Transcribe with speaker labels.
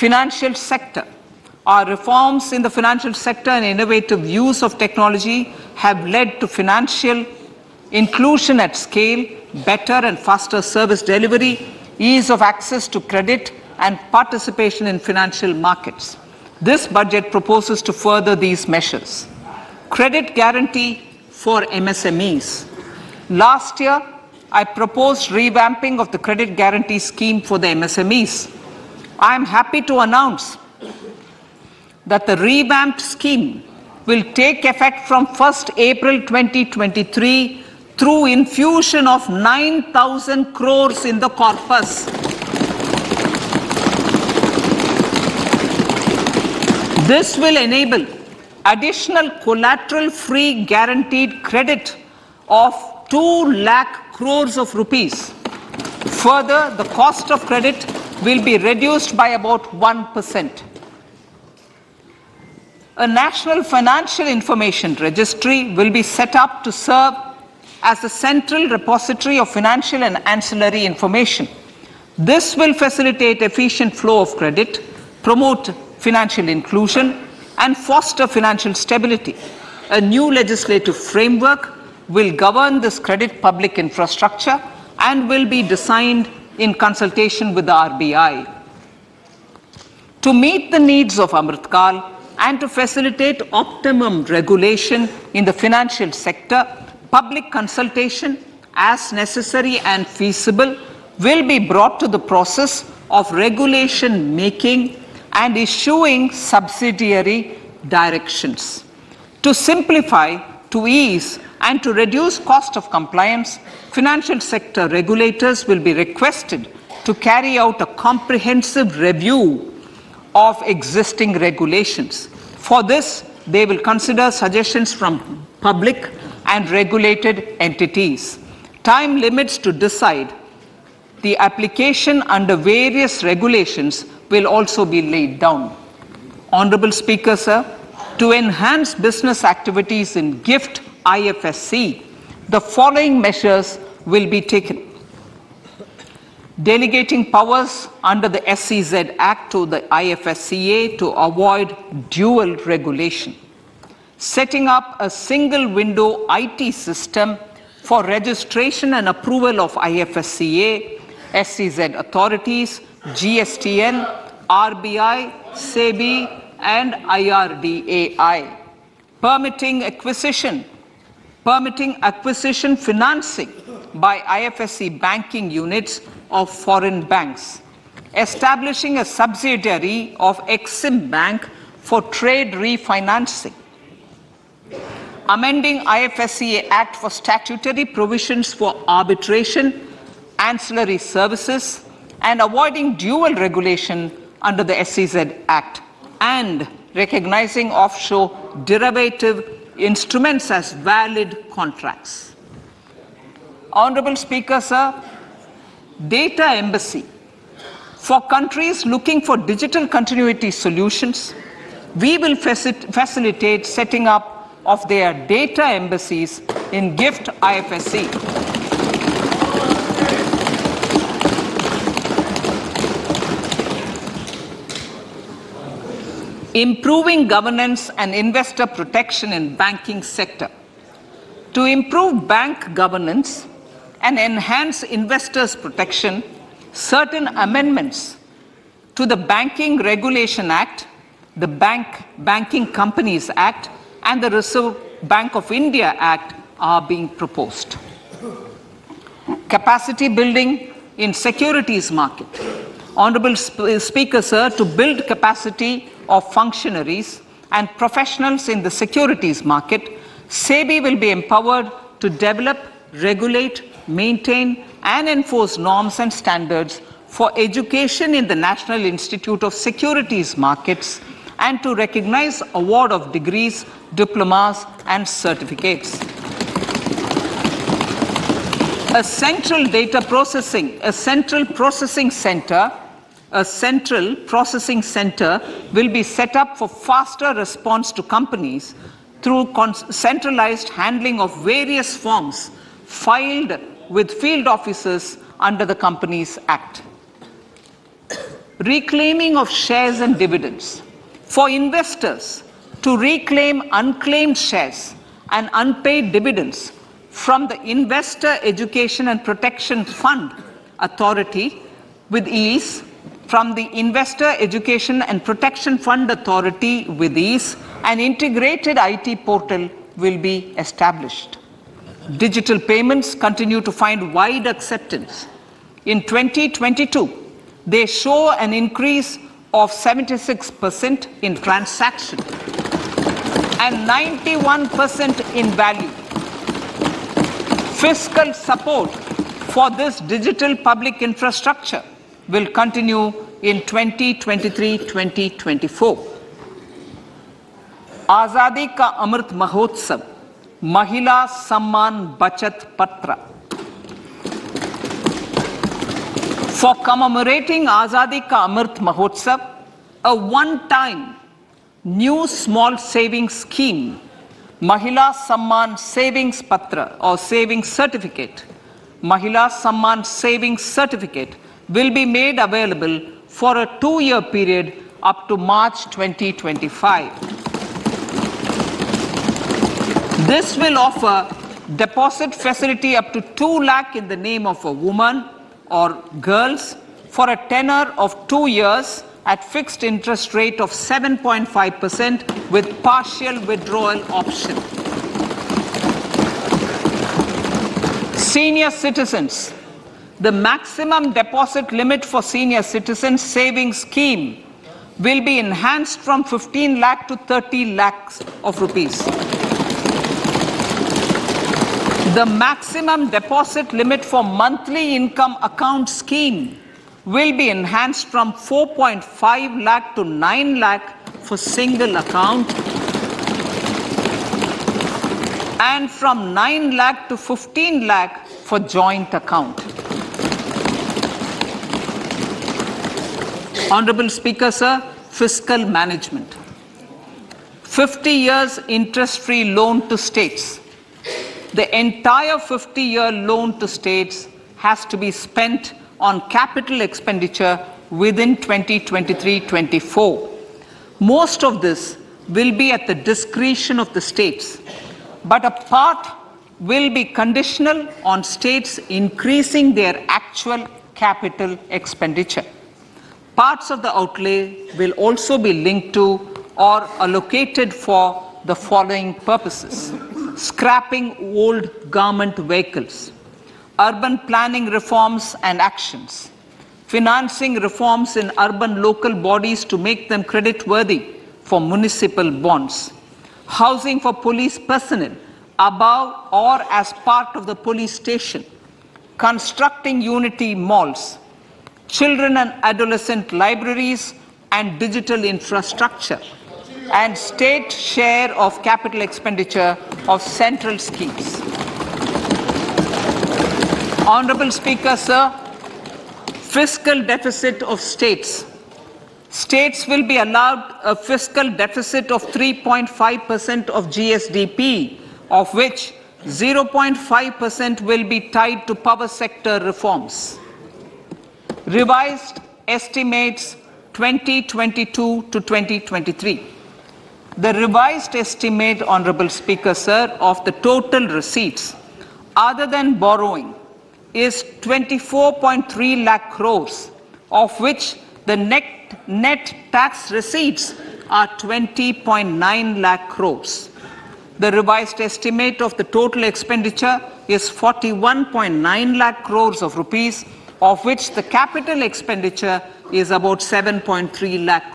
Speaker 1: financial sector. Our reforms in the financial sector and innovative use of technology have led to financial inclusion at scale, better and faster service delivery, ease of access to credit, and participation in financial markets. This budget proposes to further these measures. Credit guarantee for MSMEs. Last year, I proposed revamping of the credit guarantee scheme for the MSMEs. I am happy to announce that the revamped scheme will take effect from 1st April 2023 through infusion of 9,000 crores in the corpus. This will enable additional collateral-free guaranteed credit of 2 lakh crores of rupees. Further, the cost of credit will be reduced by about 1%. A national financial information registry will be set up to serve as the central repository of financial and ancillary information. This will facilitate efficient flow of credit, promote financial inclusion, and foster financial stability. A new legislative framework will govern this credit public infrastructure and will be designed in consultation with the RBI. To meet the needs of Amritkal and to facilitate optimum regulation in the financial sector, public consultation, as necessary and feasible, will be brought to the process of regulation making and issuing subsidiary directions. To simplify, to ease, and to reduce cost of compliance, financial sector regulators will be requested to carry out a comprehensive review of existing regulations. For this, they will consider suggestions from public and regulated entities. Time limits to decide the application under various regulations will also be laid down. Honorable Speaker, sir, to enhance business activities in GIFT IFSC, the following measures will be taken. Delegating powers under the SEZ Act to the IFSCA to avoid dual regulation. Setting up a single window IT system for registration and approval of IFSCA, SEZ authorities, GSTN, RBI, SEBI, and IRDAI. Permitting acquisition, permitting acquisition financing by IFSC banking units of foreign banks. Establishing a subsidiary of Exim Bank for trade refinancing. Amending IFSCA Act for statutory provisions for arbitration, ancillary services, and avoiding dual regulation under the SEZ Act and recognizing offshore derivative instruments as valid contracts. Honorable Speaker, sir, data embassy. For countries looking for digital continuity solutions, we will faci- facilitate setting up of their data embassies in GIFT IFSC. Improving governance and investor protection in banking sector. To improve bank governance and enhance investors protection certain amendments to the banking regulation act the bank banking companies act and the reserve bank of india act are being proposed. Capacity building in securities market. Honorable Sp- speaker sir to build capacity of functionaries and professionals in the securities market, SEBI will be empowered to develop, regulate, maintain, and enforce norms and standards for education in the National Institute of Securities Markets and to recognize award of degrees, diplomas, and certificates. A central data processing, a central processing center a central processing center will be set up for faster response to companies through centralized handling of various forms filed with field officers under the Companies Act. reclaiming of shares and dividends. For investors to reclaim unclaimed shares and unpaid dividends from the Investor Education and Protection Fund Authority with ease, from the Investor Education and Protection Fund Authority with ease, an integrated IT portal will be established. Digital payments continue to find wide acceptance. In 2022, they show an increase of 76% in transaction and 91% in value. Fiscal support for this digital public infrastructure will continue in 2023-2024. आजादी का अमृत महोत्सव महिला सम्मान बचत पत्र For commemorating Azadi Ka Amrit Mahotsav, a one-time new small savings scheme, Mahila Samman Savings Patra or Savings Certificate, Mahila Samman Savings Certificate will be made available for a two-year period up to March 2025. This will offer deposit facility up to 2 lakh in the name of a woman or girls for a tenor of 2 years at fixed interest rate of 7.5% with partial withdrawal option. Senior citizens, the maximum deposit limit for senior citizens savings scheme will be enhanced from 15 lakh to 30 lakhs of rupees. The maximum deposit limit for monthly income account scheme will be enhanced from 4.5 lakh to 9 lakh for single account and from 9 lakh to 15 lakh for joint account. Honorable Speaker, sir, fiscal management. 50 years interest-free loan to states the entire 50 year loan to states has to be spent on capital expenditure within 2023 24. Most of this will be at the discretion of the states, but a part will be conditional on states increasing their actual capital expenditure. Parts of the outlay will also be linked to or allocated for the following purposes. Scrapping old government vehicles, urban planning reforms and actions, financing reforms in urban local bodies to make them credit worthy for municipal bonds, housing for police personnel above or as part of the police station, constructing unity malls, children and adolescent libraries, and digital infrastructure and state share of capital expenditure of central schemes. Honorable Speaker, sir, fiscal deficit of states. States will be allowed a fiscal deficit of 3.5% of GSDP, of which 0.5% will be tied to power sector reforms. Revised estimates 2022 to 2023. The revised estimate, Honorable Speaker, sir, of the total receipts other than borrowing is 24.3 lakh crores, of which the net, net tax receipts are 20.9 lakh crores. The revised estimate of the total expenditure is 41.9 lakh crores of rupees, of which the capital expenditure is about 7.3 lakh